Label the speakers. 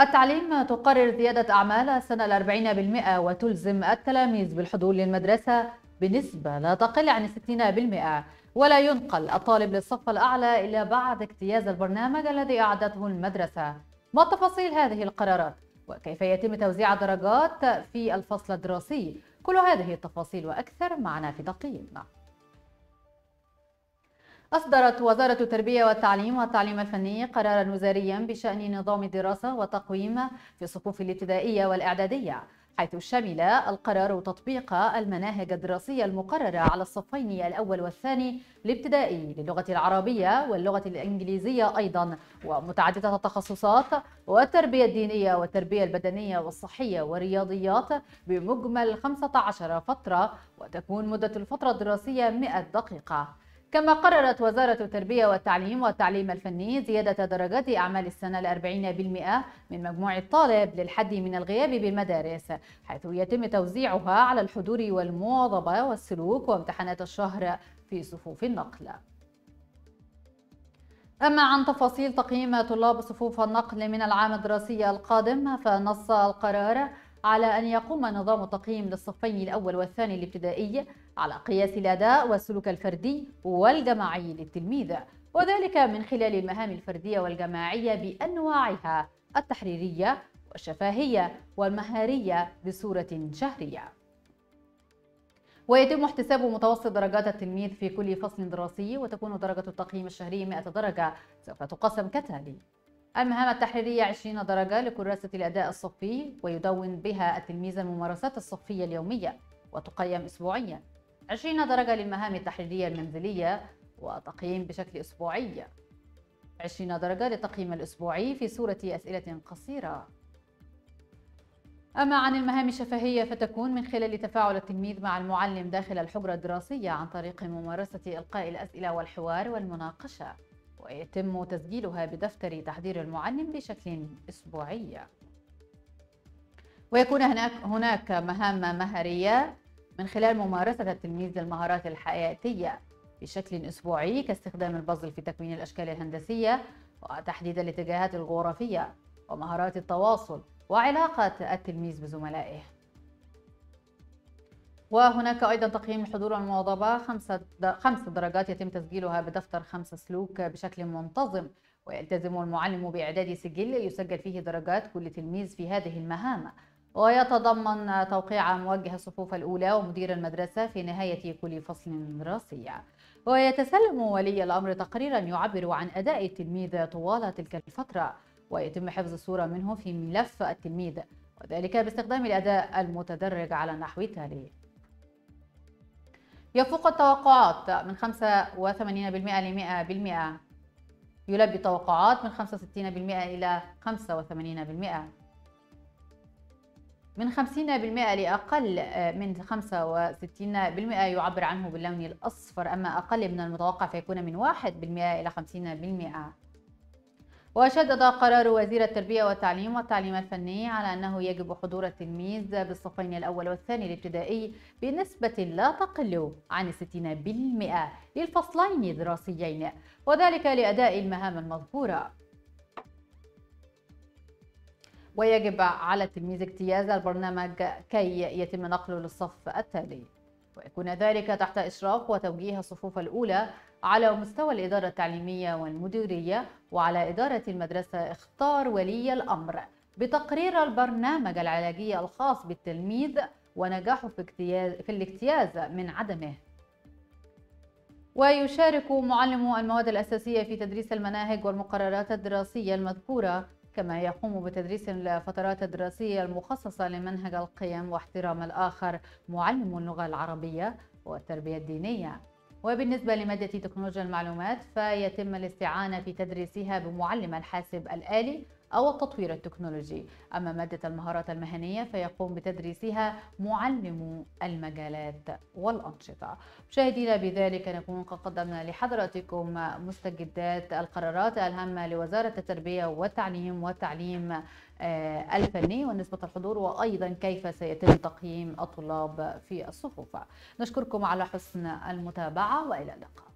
Speaker 1: التعليم تقرر زيادة أعمال السنة الأربعين بالمئة وتلزم التلاميذ بالحضور للمدرسة بنسبة لا تقل عن الستين بالمئة. ولا ينقل الطالب للصف الأعلى إلا بعد اجتياز البرنامج الذي أعدته المدرسة. ما تفاصيل هذه القرارات؟ وكيف يتم توزيع الدرجات في الفصل الدراسي؟ كل هذه التفاصيل وأكثر معنا في تقييم أصدرت وزارة التربية والتعليم والتعليم الفني قرارا وزاريا بشأن نظام الدراسة وتقويم في الصفوف الابتدائية والإعدادية حيث شمل القرار تطبيق المناهج الدراسية المقررة على الصفين الأول والثاني الابتدائي للغة العربية واللغة الإنجليزية أيضا ومتعددة التخصصات والتربية الدينية والتربية البدنية والصحية والرياضيات بمجمل 15 فترة وتكون مدة الفترة الدراسية 100 دقيقة. كما قررت وزارة التربية والتعليم والتعليم الفني زيادة درجات أعمال السنة الأربعين بالمئة من مجموع الطالب للحد من الغياب بالمدارس حيث يتم توزيعها على الحضور والمواظبة والسلوك وامتحانات الشهر في صفوف النقل. أما عن تفاصيل تقييم طلاب صفوف النقل من العام الدراسي القادم فنص القرار على أن يقوم نظام التقييم للصفين الأول والثاني الابتدائي على قياس الأداء والسلوك الفردي والجماعي للتلميذ. وذلك من خلال المهام الفردية والجماعية بأنواعها التحريرية والشفاهية والمهارية بصورة شهرية. ويتم احتساب متوسط درجات التلميذ في كل فصل دراسي وتكون درجة التقييم الشهري 100 درجة. سوف تقسم كتالي. المهام التحريرية 20 درجة لكراسة الأداء الصفي ويدون بها التلميذ الممارسات الصفية اليومية وتقيم أسبوعيا. 20 درجة للمهام التحريرية المنزلية وتقييم بشكل أسبوعي. 20 درجة للتقييم الأسبوعي في صورة أسئلة قصيرة. أما عن المهام الشفهية فتكون من خلال تفاعل التلميذ مع المعلم داخل الحجرة الدراسية عن طريق ممارسة إلقاء الأسئلة والحوار والمناقشة ويتم تسجيلها بدفتر تحضير المعلم بشكل أسبوعي. ويكون هناك هناك مهام مهارية من خلال ممارسة التلميذ للمهارات الحياتية بشكل أسبوعي كاستخدام البازل في تكوين الأشكال الهندسية وتحديد الاتجاهات الجغرافية ومهارات التواصل وعلاقة التلميذ بزملائه. وهناك أيضا تقييم الحضور والمواظبة. خمس درجات يتم تسجيلها بدفتر خمسة سلوك بشكل منتظم ويلتزم المعلم بإعداد سجل يسجل فيه درجات كل تلميذ في هذه المهام. ويتضمن توقيع موجه الصفوف الأولى ومدير المدرسة في نهاية كل فصل دراسي. ويتسلم ولي الأمر تقريرا يعبر عن أداء التلميذ طوال تلك الفترة ويتم حفظ الصورة منه في ملف التلميذ وذلك باستخدام الأداء المتدرج على النحو التالي يفوق التوقعات من 85% ل 100% يلبي التوقعات من 65% إلى 85% من 50% لأقل آه، من 65% يعبر عنه باللون الأصفر أما أقل من المتوقع فيكون من 1% إلى 50% وشدد قرار وزير التربية والتعليم والتعليم الفني على أنه يجب حضور التلميذ بالصفين الأول والثاني الابتدائي بنسبة لا تقل عن 60% للفصلين الدراسيين وذلك لأداء المهام المذكورة. ويجب على التلميذ اجتياز البرنامج كي يتم نقله للصف التالي. ويكون ذلك تحت إشراف وتوجيه الصفوف الأولى على مستوى الإدارة التعليمية والمديرية وعلى إدارة المدرسة اختار ولي الأمر بتقرير البرنامج العلاجي الخاص بالتلميذ ونجاحه في, اجتياز في الاجتياز من عدمه. ويشارك معلم المواد الأساسية في تدريس المناهج والمقررات الدراسية المذكورة كما يقوم بتدريس الفترات الدراسية المخصصة لمنهج القيم واحترام الآخر معلم اللغة العربية والتربية الدينية. وبالنسبة لمادة تكنولوجيا المعلومات فيتم الاستعانة في تدريسها بمعلم الحاسب الآلي أو التطوير التكنولوجي. أما مادة المهارات المهنية فيقوم بتدريسها معلم المجالات والأنشطة. مشاهدينا بذلك نكون قد قدمنا لحضراتكم مستجدات القرارات الهامة لوزارة التربية والتعليم والتعليم آه، الفني ونسبة الحضور وأيضا كيف سيتم تقييم الطلاب في الصفوف. نشكركم على حسن المتابعة وإلى اللقاء.